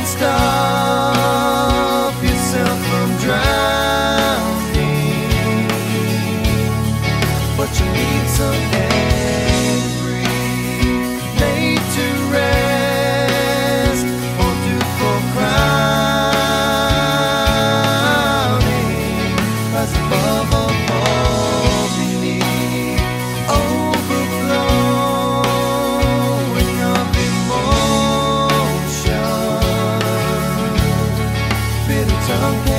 and stop yourself from drowning. But you need some help. love.